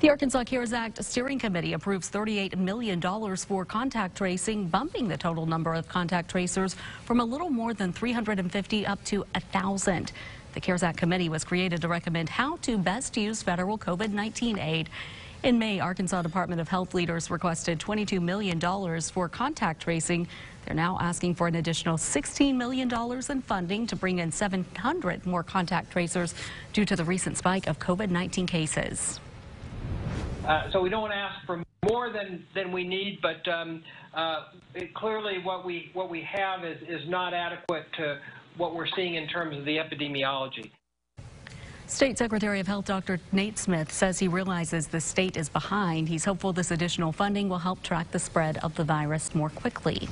The Arkansas CARES Act Steering Committee approves $38 million for contact tracing, bumping the total number of contact tracers from a little more than 350 up to 1,000. The CARES Act committee was created to recommend how to best use federal COVID-19 aid. In May, Arkansas Department of Health leaders requested $22 million for contact tracing. They're now asking for an additional $16 million in funding to bring in 700 more contact tracers due to the recent spike of COVID-19 cases. So we don't ask for more than, than we need, but um, uh, it, clearly what we what we have is, is not adequate to what we're seeing in terms of the epidemiology. State Secretary of Health Dr. Nate Smith says he realizes the state is behind. He's hopeful this additional funding will help track the spread of the virus more quickly.